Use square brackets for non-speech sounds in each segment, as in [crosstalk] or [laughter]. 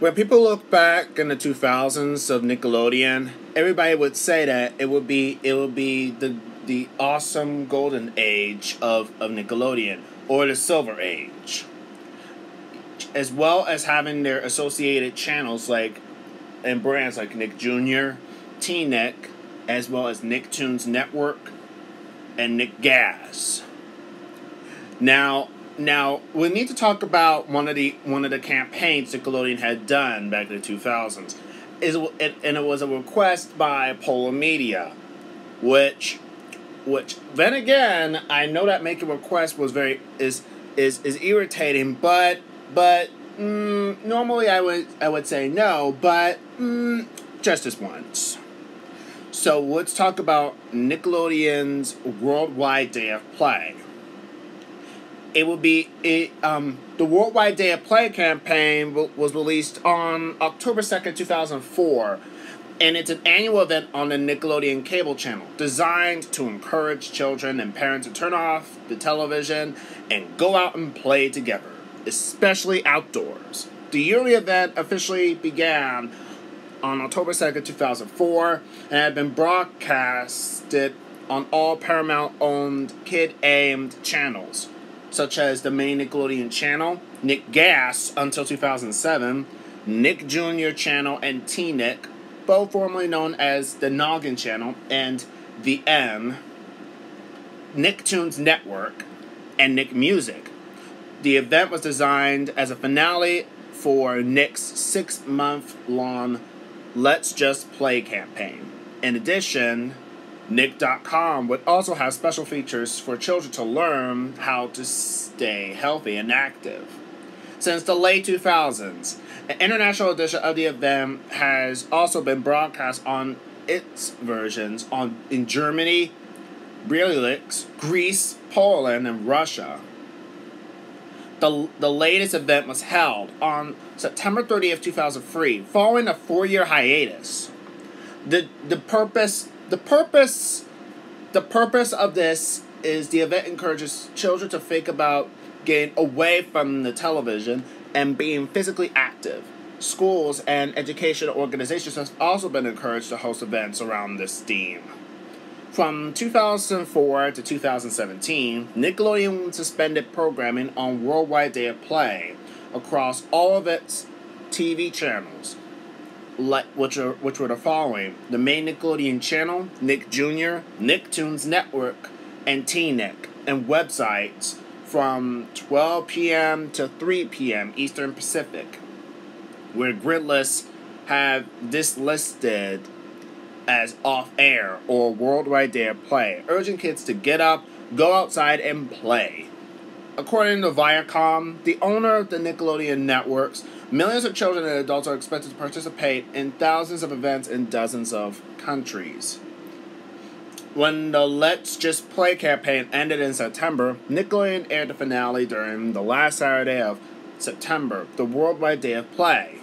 When people look back in the 2000s of Nickelodeon, everybody would say that it would be it would be the the awesome golden age of, of Nickelodeon or the silver age. As well as having their associated channels like and brands like Nick Jr., TeenNick, as well as Nicktoons Network and Nick Gas. Now, now we need to talk about one of the one of the campaigns Nickelodeon had done back in the two thousands, is and it was a request by Polar Media, which, which then again I know that making requests was very is is is irritating, but but mm, normally I would I would say no, but mm, just this once. So let's talk about Nickelodeon's Worldwide Day of Play it will be it um the Worldwide Day of Play campaign was released on October 2nd, 2004, and it's an annual event on the Nickelodeon cable channel designed to encourage children and parents to turn off the television and go out and play together, especially outdoors. The yearly event officially began on October 2nd, 2004, and had been broadcasted on all Paramount owned kid aimed channels such as the main Nickelodeon channel, Nick Gas until 2007, Nick Jr. channel, and TeenNick, both formerly known as the Noggin channel and the M, Nicktoons Network, and Nick Music. The event was designed as a finale for Nick's six month long Let's Just Play campaign. In addition, Nick.com would also have special features for children to learn how to stay healthy and active. Since the late 2000s, an international edition of the event has also been broadcast on its versions on in Germany, Belarus, Greece, Poland, and Russia. The, the latest event was held on September 30th, 2003, following a four year hiatus. The, the purpose the purpose the purpose of this is the event encourages children to think about getting away from the television and being physically active. Schools and education organizations have also been encouraged to host events around this theme. From 2004 to 2017, Nickelodeon suspended programming on Worldwide Day of Play across all of its TV channels like which are which were the following: the main Nickelodeon channel, Nick Jr., Nicktoons Network, and TeenNick, and websites from 12 p.m. to 3 p.m. Eastern Pacific, where Gridless have this listed as off air or worldwide day of play, urging kids to get up, go outside, and play. According to Viacom, the owner of the Nickelodeon networks, millions of children and adults are expected to participate in thousands of events in dozens of countries. When the Let's Just Play campaign ended in September, Nickelodeon aired the finale during the last Saturday of September, the Worldwide Day of Play.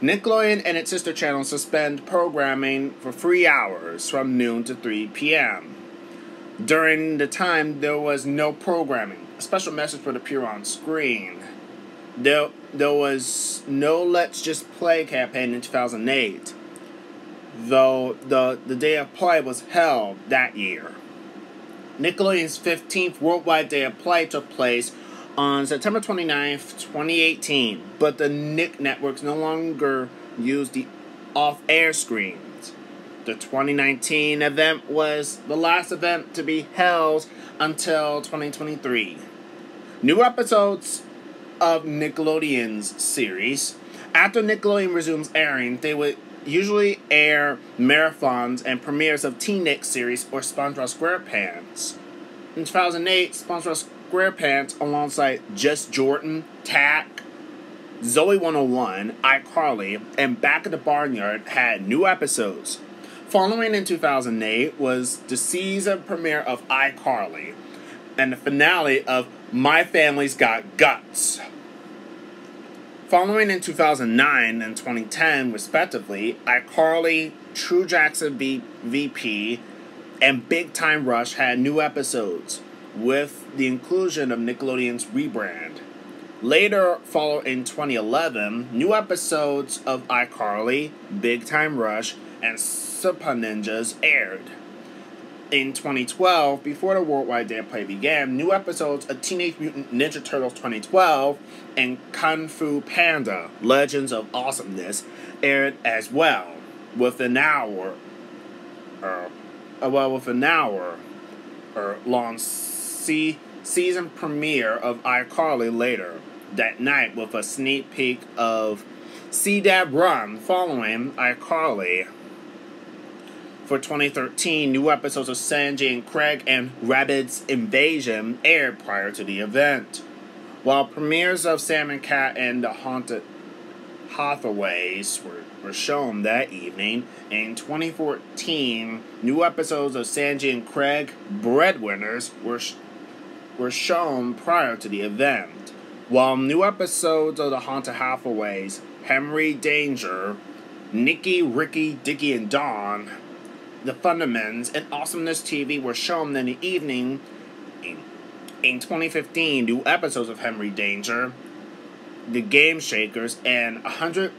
Nickelodeon and its sister channels suspend programming for three hours from noon to 3 p.m. During the time, there was no programming special message would appear on screen. There, there was no Let's Just Play campaign in 2008, though the, the day of play was held that year. Nickelodeon's 15th Worldwide Day of Play took place on September 29th, 2018, but the Nick networks no longer use the off air screens. The 2019 event was the last event to be held until 2023. New episodes of Nickelodeon's series. After Nickelodeon resumes airing, they would usually air marathons and premieres of Teen Nick series or SpongeBob SquarePants. In 2008, SpongeBob SquarePants, alongside Just Jordan, Tak, Zoe 101, iCarly, and Back at the Barnyard, had new episodes. Following in 2008 was the season premiere of iCarly and the finale of my Family's Got Guts. Following in 2009 and 2010, respectively, iCarly, True Jackson B- VP, and Big Time Rush had new episodes, with the inclusion of Nickelodeon's rebrand. Later, followed in 2011, new episodes of iCarly, Big Time Rush, and Supah Ninjas aired. In 2012, before the Worldwide Day Play began, new episodes of Teenage Mutant Ninja Turtles 2012 and Kung Fu Panda Legends of Awesomeness aired as well, with an hour, uh, well, with an hour or long see, season premiere of iCarly later that night with a sneak peek of See Dad Run following iCarly. For 2013, new episodes of Sanjay and Craig and Rabbids Invasion aired prior to the event. While premieres of Sam and Cat and the Haunted Hathaways were, were shown that evening, in 2014, new episodes of Sanjay and Craig Breadwinners were, were shown prior to the event. While new episodes of The Haunted Hathaways, Henry Danger, Nikki, Ricky, Dicky, and Dawn, The Thundermans, and Awesomeness TV were shown in the evening. In, in 2015, new episodes of Henry Danger, The Game Shakers, and 100,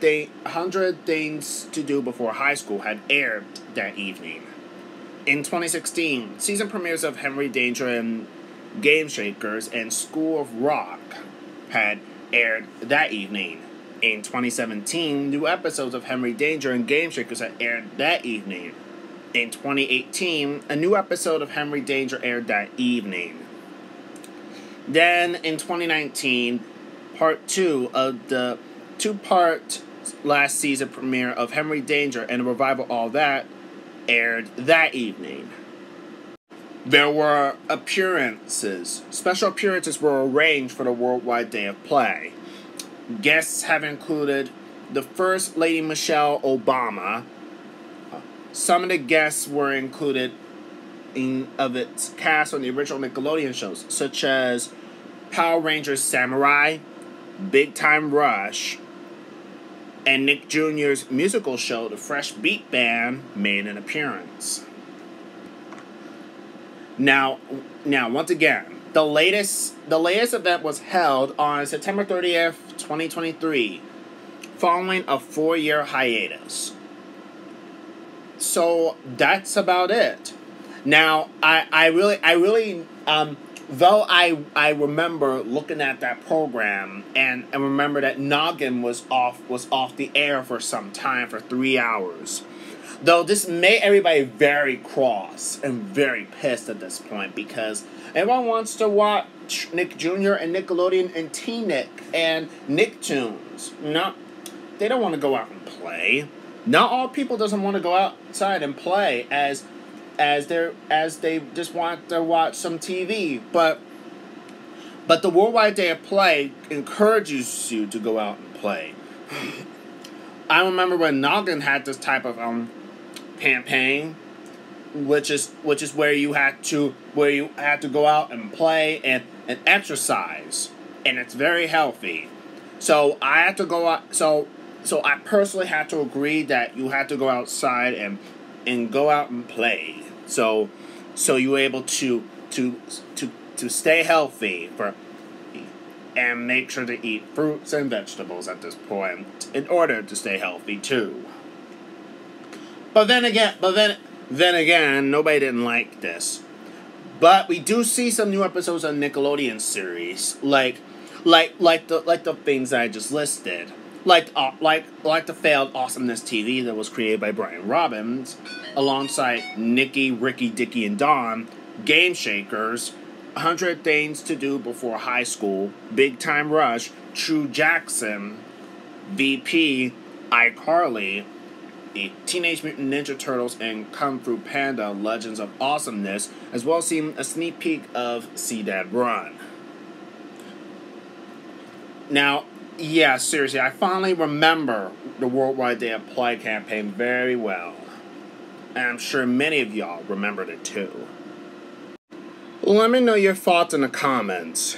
day, 100 Things to Do Before High School had aired that evening. In 2016, season premieres of Henry Danger and Game Shakers, and School of Rock had aired that evening. In 2017, new episodes of Henry Danger and Game Shakers had aired that evening. In 2018, a new episode of Henry Danger aired that evening. Then in 2019, part two of the two part last season premiere of Henry Danger and a revival All That aired that evening. There were appearances. Special appearances were arranged for the Worldwide Day of Play. Guests have included the First Lady Michelle Obama. Some of the guests were included in of its cast on the original Nickelodeon shows, such as Power Rangers Samurai, Big Time Rush, and Nick Jr.'s musical show, The Fresh Beat Band, made an appearance. Now, now once again, the latest the latest event was held on September 30th, 2023, following a 4-year hiatus. So that's about it. Now, I I really I really um though I I remember looking at that program and and remember that Noggin was off was off the air for some time for 3 hours. Though this made everybody very cross and very pissed at this point because everyone wants to watch Nick Jr. and Nickelodeon and TeenNick and Nicktoons. Not they don't want to go out and play. Not all people doesn't want to go outside and play as as they as they just want to watch some TV. But but the Worldwide Day of Play encourages you to go out and play. [sighs] I remember when Noggin had this type of um campaign, which is which is where you had to where you had to go out and play and, and exercise, and it's very healthy. So I had to go out. So so I personally had to agree that you had to go outside and and go out and play. So so you were able to to to to stay healthy for and make sure to eat fruits and vegetables at this point in order to stay healthy too. But then again, but then then again, nobody didn't like this. But we do see some new episodes on Nickelodeon series, like like like the like the things I just listed. Like uh, like like the failed Awesomeness TV that was created by Brian Robbins, alongside Nikki, Ricky, Dicky, and Dawn, Game Shakers, 100 Things to Do Before High School, Big Time Rush, True Jackson, VP, iCarly, Teenage Mutant Ninja Turtles and Kung Fu Panda Legends of Awesomeness, as well as seeing a sneak peek of See Dad Run. Now, yeah, seriously, I finally remember the Worldwide Day of Play campaign very well. And I'm sure many of y'all remembered it too. Let me know your thoughts in the comments.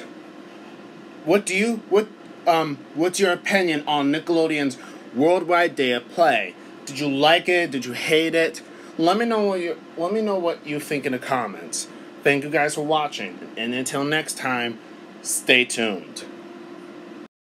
What do you what um what's your opinion on Nickelodeon's Worldwide Day of Play? Did you like it? Did you hate it? Let me know what you let me know what you think in the comments. Thank you guys for watching, and until next time, Stay tuned.